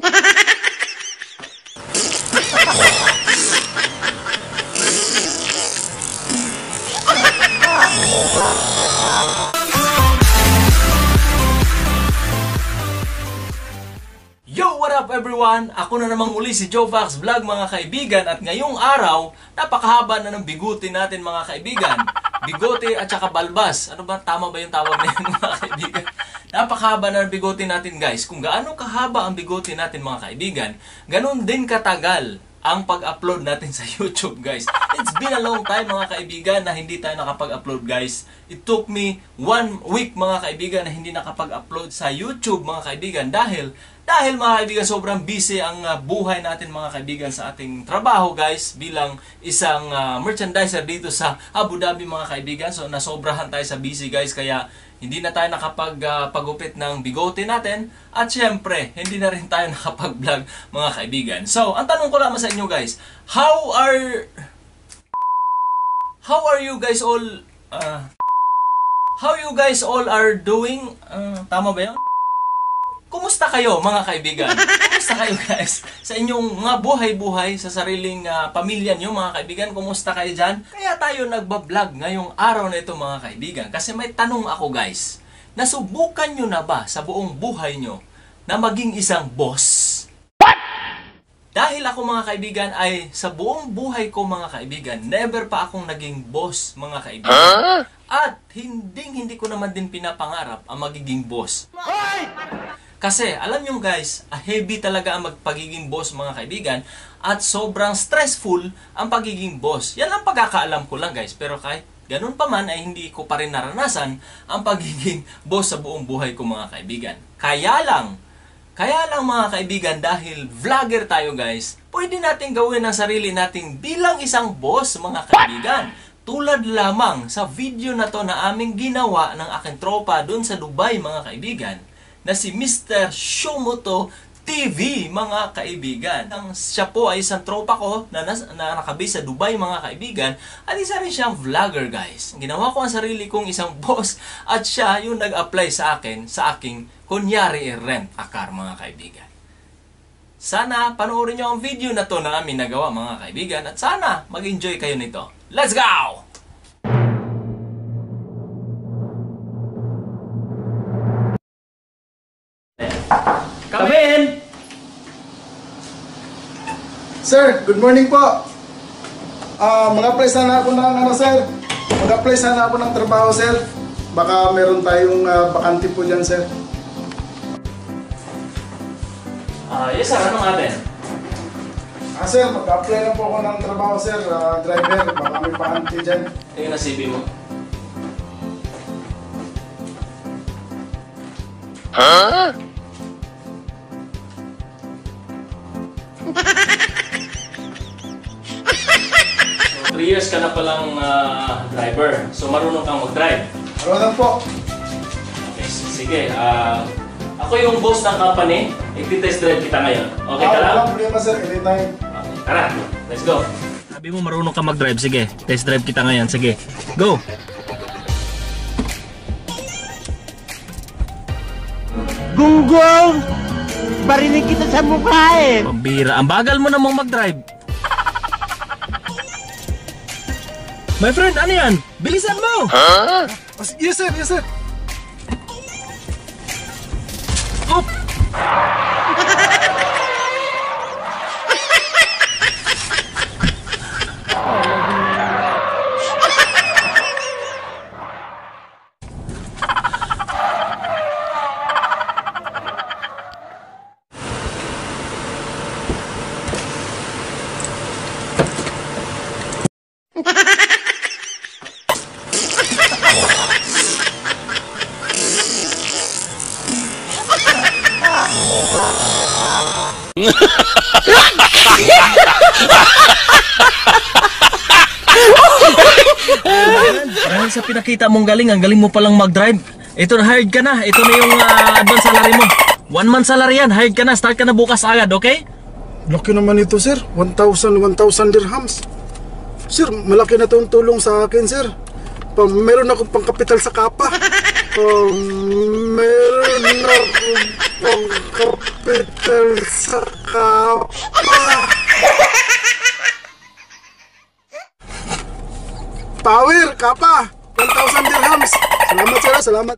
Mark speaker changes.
Speaker 1: Yo, what up everyone? Ako na namang muli si Joe Fox Vlog mga kaibigan at ngayong araw, napakahaba na ng bigote natin mga kaibigan. Bigote at saka balbas. Ano ba? Tama ba yung tawag na yun mga kaibigan? Napakahaba na ng bigote natin guys. Kung gaano kahaba ang bigote natin mga kaibigan, ganun din katagal ang pag-upload natin sa YouTube guys. It's been a long time mga kaibigan na hindi tayo nakapag-upload guys. It took me one week mga kaibigan na hindi nakapag-upload sa YouTube mga kaibigan dahil dahil mga kaibigan sobrang busy ang uh, buhay natin mga kaibigan sa ating trabaho guys bilang isang uh, merchandiser dito sa Abu Dhabi mga kaibigan. So nasobrahan tayo sa busy guys kaya hindi na tayo nakapag-pagupit ng bigote natin at syempre, hindi na rin tayo nakapag-vlog mga kaibigan. So, ang tanong ko lamang sa inyo guys, how are how are you guys all uh, how you guys all are doing? Uh, tama ba 'yon? Kumusta kayo mga kaibigan? Kumusta kayo guys? Sa inyong mga buhay-buhay, sa sariling uh, pamilya nyo mga kaibigan, kumusta kayo dyan? Kaya tayo nagbablog ngayong araw na ito mga kaibigan. Kasi may tanong ako guys, nasubukan nyo na ba sa buong buhay nyo na maging isang boss? Dahil ako mga kaibigan ay sa buong buhay ko mga kaibigan, never pa akong naging boss mga kaibigan. At hindi hindi ko naman din pinapangarap ang magiging boss. Kasi alam nyo guys, ah, heavy talaga ang magpagiging boss mga kaibigan at sobrang stressful ang pagiging boss. Yan ang pagkakaalam ko lang guys. Pero kahit ganun pa man ay hindi ko pa rin naranasan ang pagiging boss sa buong buhay ko mga kaibigan. Kaya lang, kaya lang mga kaibigan dahil vlogger tayo guys, pwede natin gawin ang sarili nating bilang isang boss mga kaibigan. Tulad lamang sa video na to na aming ginawa ng aking tropa doon sa Dubai mga kaibigan na si Mr. Shomoto TV, mga kaibigan. Ang, siya po ay isang tropa ko na, nas, na nakabase sa Dubai, mga kaibigan. At isa rin siyang vlogger, guys. Ginawa ko ang sarili kong isang boss at siya yung nag-apply sa akin sa aking kunyari rent a car, mga kaibigan. Sana panoorin nyo ang video na to na amin nagawa, mga kaibigan. At sana mag-enjoy kayo nito. Let's go! Come in!
Speaker 2: Sir, good morning po. Ah, mag-apply sana ako ng ano, sir. Mag-apply sana ako ng trabaho, sir. Baka meron tayong uh, bakante po dyan, sir.
Speaker 1: Ah, yes sir, anong atin?
Speaker 2: Ah, sir, mag-apply na po ako ng trabaho, sir. Ah, driver, baka may bakante dyan.
Speaker 1: Tingnan na CV mo. So, years ka na palang ah, driver. So, marunong kang mag-drive.
Speaker 2: Lang po?
Speaker 1: Okay, sige. ah, ako yung boss ng company. I-test drive kita ngayon. Okay ka lang?
Speaker 2: walang problema, sir. Anytime.
Speaker 1: Okay, tara, let's go. Sabi mo marunong ka mag-drive. Sige, test drive kita ngayon. Sige, go!
Speaker 3: Gunggong! Barinig kita sa mukha eh!
Speaker 1: Pambira. Ang bagal mo namang mag-drive. My friend, ano yan? Bilisan mo!
Speaker 2: Ah, yes, sir. Yes, sir.
Speaker 1: Up! Dahil sa pinakita mong galing, ang galing mo palang mag-drive. Ito na, hired ka na. Ito na yung ah, advance salary mo. One month salary yan. Hired ka na. Start ka na bukas agad, okay?
Speaker 2: Laki naman ito, sir. 1,000, 1,000 dirhams. Sir, malaki na itong tulong sa akin, sir. kapa. Meron akong pangkapital sa kapa. Um, meron akong pangkapital sa kapa. Power, kapa. 1,000 dirhams. Salamat sir, salamat.